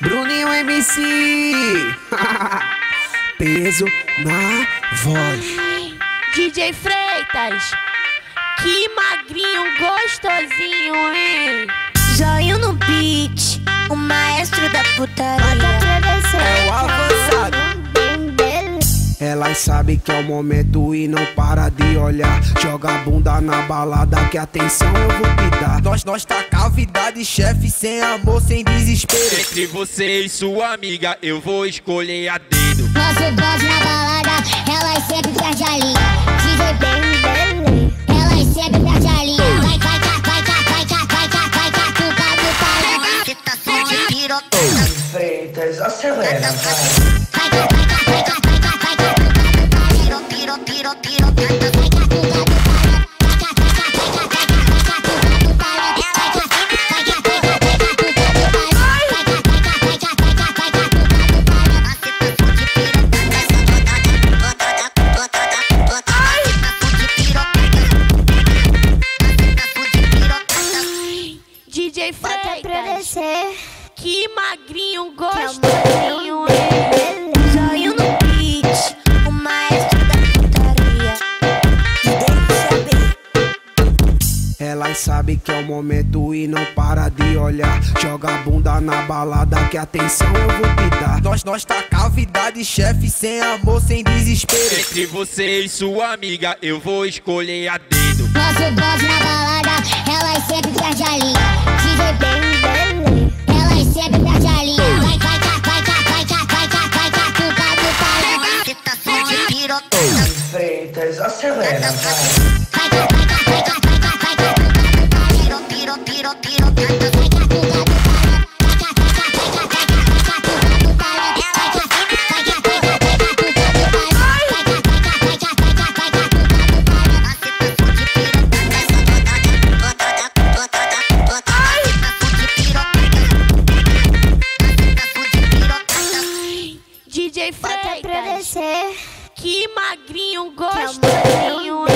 Bruninho MC. Peso na voz. DJ Freitas, que magrinho gostosinho, hein? Joinho no beat, o maestro da putaria. Elas sabem que é o momento e não para de olhar. Joga a bunda na balada, que atenção eu vou te dar. Nós, nós tá cavidade, chefe, sem amor, sem desespero. Entre você e sua amiga, eu vou escolher a dedo. Nosso boss na balada, elas sempre perde a linha. DJ bem, elas sempre perde a linha. Vai, vai, vai, vai, vai, vai, vai, vai, vai, vai, catuca do talão. Cê tá só de. Freitas, acelera, vai, vai, vai, vai, vai, vai, vai, DJ Freitas, que magrinho Elas sabem que é o momento e não para de olhar. Joga a bunda na balada, que atenção eu vou te dar. Nós, nós tá cavidade, chefe, sem amor, sem desespero. Entre você e sua amiga, eu vou escolher a dedo. Nosso boss na balada, elas sempre perde a linha. DJ bem, elas sempre perde a linha. Vai, vai, vai, vai, vai, vai, vai, vai, vai, vai, talão. Cê tá só de pirocada. Freitas, acelera, vai. Vai, vai, vai, DJ Freitas. Bota pra descer. Que magrinho gostosinho.